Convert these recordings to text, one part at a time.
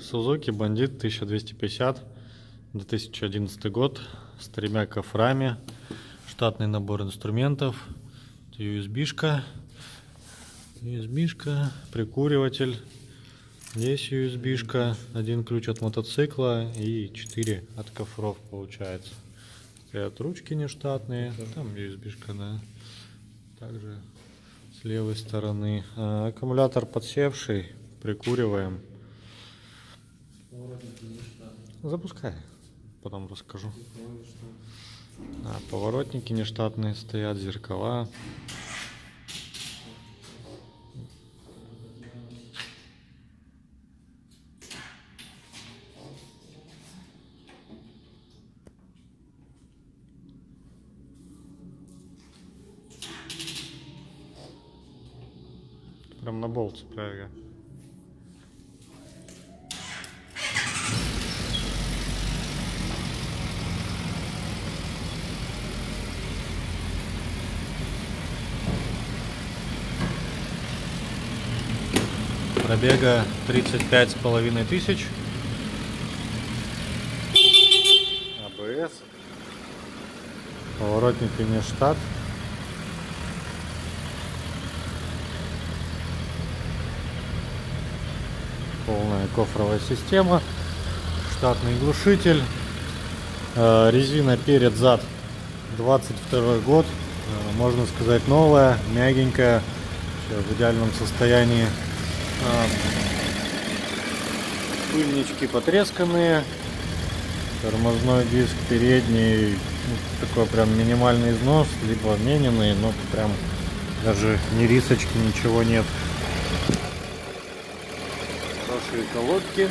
Suzuki Bandit 1250, 2011 год, с тремя кофрами, штатный набор инструментов, USB-шка, USB-шка, прикуриватель, здесь USB-шка, один ключ от мотоцикла и 4 от кофров получается. Стоят ручки нештатные, там USB-шка, да. Также с левой стороны. А, аккумулятор подсевший, прикуриваем. Запускай, потом расскажу. А, поворотники нештатные стоят, зеркала. Прям на болт цепляю я. Пробега 35 с половиной тысяч. АБС. Поворотники не штат. Полная кофровая система. Штатный глушитель. Э, резина перед зад 22 год. Э, можно сказать новая, мягенькая. В идеальном состоянии. Пыльнички потресканные. Тормозной диск передний. Ну, такой прям минимальный износ, либо мененный, но прям даже ни рисочки, ничего нет. Хорошие колодки.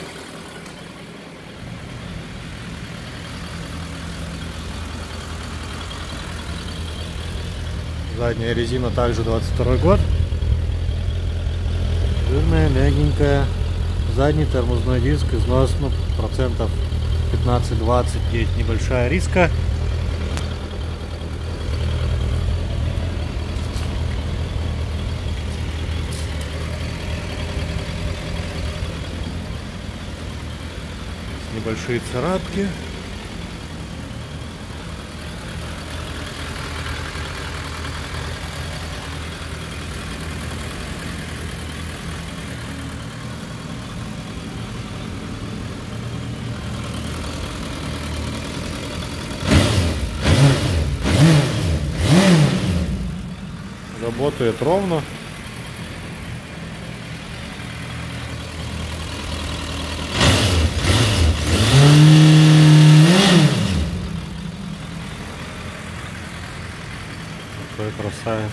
Задняя резина также 22 год. Жирная, мягенькая. Задний тормозной диск, износ ну, процентов 15-20, есть небольшая риска. Небольшие царапки. Работает ровно. Такой красавец.